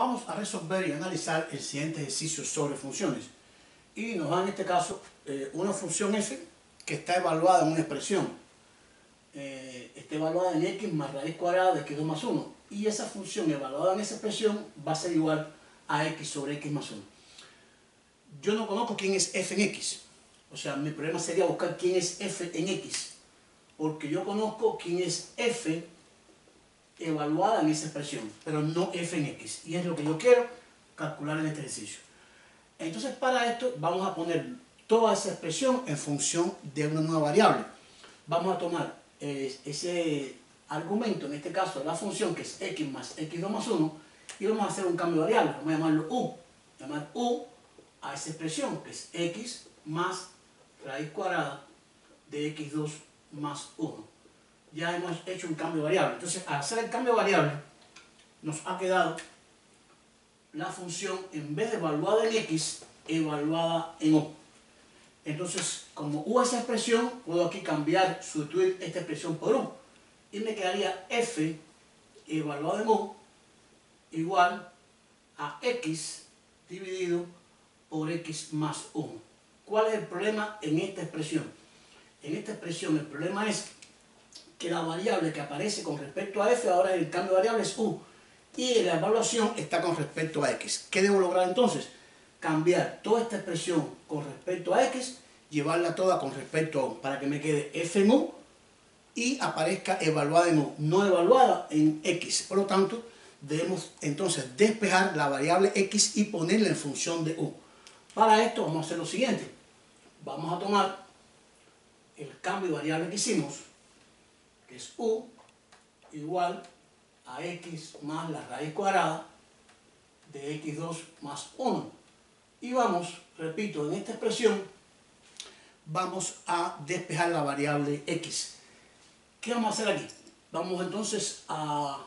Vamos a resolver y analizar el siguiente ejercicio sobre funciones. Y nos da en este caso eh, una función f que está evaluada en una expresión. Eh, está evaluada en x más raíz cuadrada de x2 más 1. Y esa función evaluada en esa expresión va a ser igual a x sobre x más 1. Yo no conozco quién es f en x. O sea, mi problema sería buscar quién es f en x. Porque yo conozco quién es f evaluada en esa expresión, pero no f en x. Y es lo que yo quiero calcular en este ejercicio. Entonces para esto vamos a poner toda esa expresión en función de una nueva variable. Vamos a tomar eh, ese argumento, en este caso la función que es x más x2 más 1, y vamos a hacer un cambio de variable, vamos a llamarlo u. Llamar u a esa expresión que es x más raíz cuadrada de x2 más 1 ya hemos hecho un cambio variable. Entonces, al hacer el cambio variable, nos ha quedado la función, en vez de evaluada en x, evaluada en u. Entonces, como u es expresión, puedo aquí cambiar, sustituir esta expresión por u. Y me quedaría f evaluado en u igual a x dividido por x más 1. ¿Cuál es el problema en esta expresión? En esta expresión el problema es que la variable que aparece con respecto a f, ahora el cambio de variable es u, y la evaluación está con respecto a x. ¿Qué debo lograr entonces? Cambiar toda esta expresión con respecto a x, llevarla toda con respecto a u, para que me quede f en u y aparezca evaluada en u, no evaluada en x. Por lo tanto, debemos entonces despejar la variable x y ponerla en función de u. Para esto vamos a hacer lo siguiente. Vamos a tomar el cambio de variable que hicimos, es u igual a x más la raíz cuadrada de x2 más 1. Y vamos, repito, en esta expresión vamos a despejar la variable x. ¿Qué vamos a hacer aquí? Vamos entonces a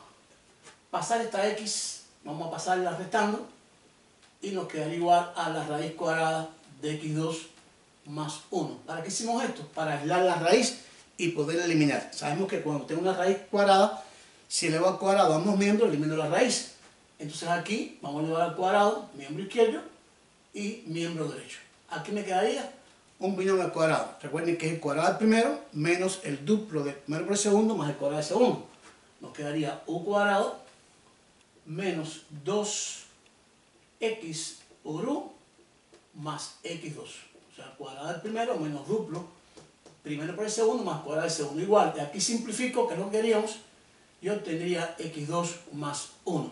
pasar esta x, vamos a pasarla restando y nos quedaría igual a la raíz cuadrada de x2 más 1. ¿Para qué hicimos esto? Para aislar la raíz y poder eliminar. Sabemos que cuando tengo una raíz cuadrada, si elevo al cuadrado ambos miembros, elimino la raíz. Entonces aquí vamos a elevar al cuadrado miembro izquierdo y miembro derecho. Aquí me quedaría un binomio al cuadrado. Recuerden que es el cuadrado del primero menos el duplo del primero por el segundo más el cuadrado del segundo. Nos quedaría u cuadrado menos 2x por u más x2. O sea, cuadrado del primero menos duplo primero por el segundo más cuadrado del segundo. Igual, de aquí simplifico, que no queríamos, y obtendría x2 más 1.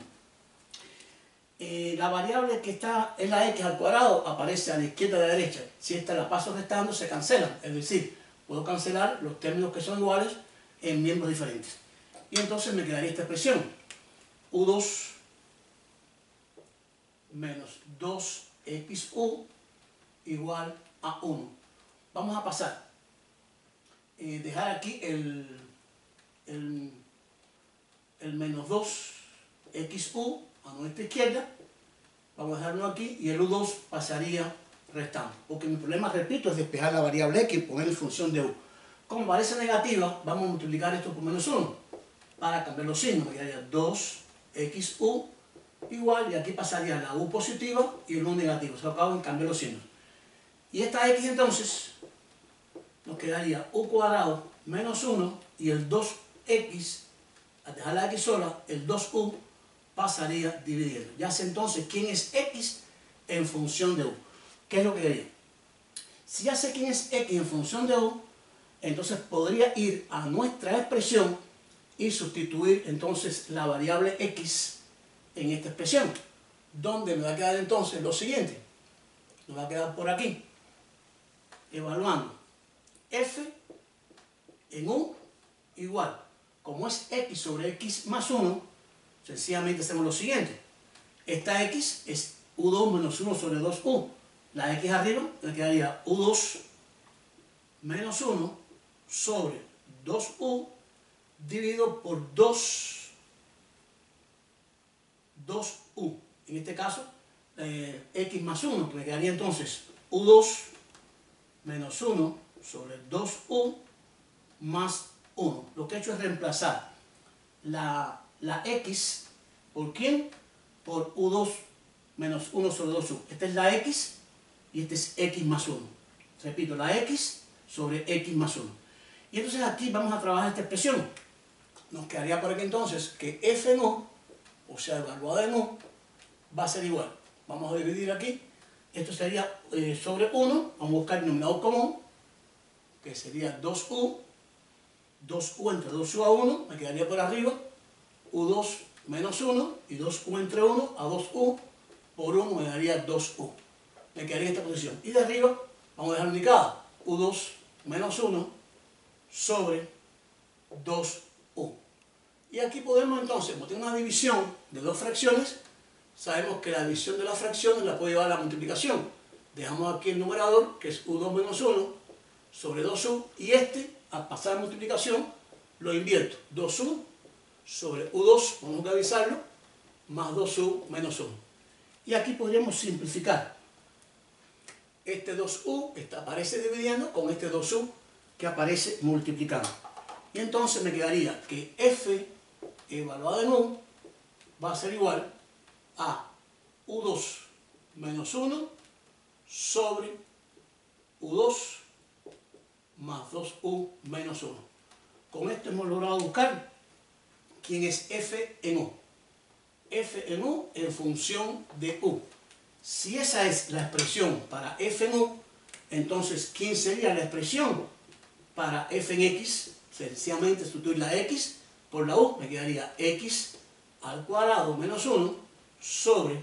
Eh, la variable que está en la x al cuadrado aparece a la izquierda y a la derecha. Si esta la paso restando, se cancelan. Es decir, puedo cancelar los términos que son iguales en miembros diferentes. Y entonces me quedaría esta expresión. u2 menos 2xu igual a 1. Vamos a pasar eh, dejar aquí el, el, el menos 2xu a nuestra izquierda, vamos a dejarlo aquí y el u2 pasaría restando. Porque mi problema, repito, es despejar la variable x y poner en función de u. Como parece negativa, vamos a multiplicar esto por menos 1 para cambiar los signos. Me quedaría 2xu igual y aquí pasaría la u positiva y el u negativo. Se acabo en cambiar los signos. Y esta x entonces nos quedaría u cuadrado menos 1 y el 2x, al dejar la x sola, el 2u pasaría dividiendo. Ya sé entonces quién es x en función de u. ¿Qué es lo que quería? Si ya sé quién es x en función de u, entonces podría ir a nuestra expresión y sustituir entonces la variable x en esta expresión. Donde me va a quedar entonces lo siguiente. Me va a quedar por aquí, evaluando f en u igual, como es x sobre x más 1, sencillamente hacemos lo siguiente. Esta x es u2 menos 1 sobre 2u. La x arriba me quedaría u2 menos 1 sobre 2u dividido por 2 2u. En este caso, eh, x más 1, que me quedaría entonces u2 menos 1 sobre 2u más 1. Lo que he hecho es reemplazar la, la x por quién? por U2 menos 1 sobre 2U. Esta es la X y este es X más 1. Repito, la X sobre X más 1. Y entonces aquí vamos a trabajar esta expresión. Nos quedaría por aquí entonces que f U, o sea, evaluada en U, va a ser igual. Vamos a dividir aquí. Esto sería eh, sobre 1. Vamos a buscar el denominador común, que sería 2U. 2U entre 2U a 1, me quedaría por arriba. U2 menos 1 y 2U entre 1 a 2U por 1 me daría 2U. Me quedaría esta posición. Y de arriba vamos a dejar indicada U2 menos 1 sobre 2U. Y aquí podemos entonces, como tiene una división de dos fracciones, sabemos que la división de las fracciones la puede llevar a la multiplicación. Dejamos aquí el numerador, que es U2 menos 1, sobre 2U, y este, al pasar a multiplicación, lo invierto. 2U sobre U2, vamos a avisarlo, más 2U menos 1. Y aquí podríamos simplificar. Este 2U que aparece dividiendo con este 2U que aparece multiplicando. Y entonces me quedaría que f evaluado en U va a ser igual a U2 menos 1 sobre U2 más 2U menos 1. Con esto hemos logrado buscar quién es f en U. f en U en función de U. Si esa es la expresión para f en U, entonces ¿quién sería la expresión para f en x? Sencillamente sustituir la x por la u, me quedaría x al cuadrado menos 1 sobre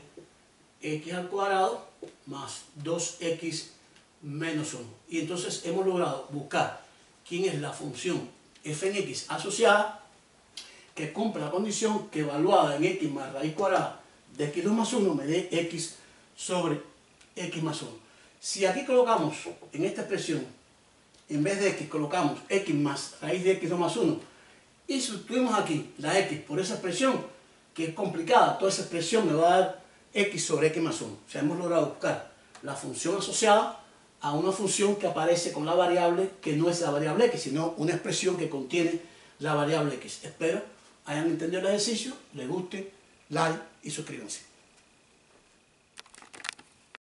x al cuadrado más 2x menos 1. Y entonces hemos logrado buscar quién es la función f en x asociada que cumple la condición que evaluada en x más raíz cuadrada de x2 más 1 me dé x sobre x más 1. Si aquí colocamos en esta expresión, en vez de x colocamos x más raíz de x2 más 1 y sustituimos aquí la x por esa expresión, que es complicada, toda esa expresión me va a dar x sobre x más 1. O sea, hemos logrado buscar la función asociada a una función que aparece con la variable que no es la variable x, sino una expresión que contiene la variable x. Espero hayan entendido el ejercicio, les guste, like y suscríbanse.